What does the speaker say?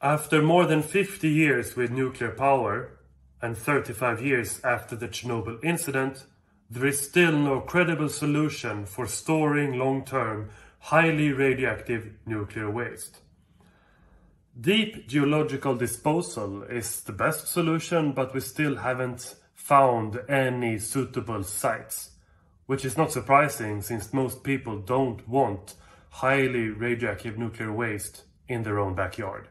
After more than 50 years with nuclear power and 35 years after the Chernobyl incident, there is still no credible solution for storing long-term, highly radioactive nuclear waste. Deep geological disposal is the best solution, but we still haven't found any suitable sites. Which is not surprising since most people don't want highly radioactive nuclear waste in their own backyard.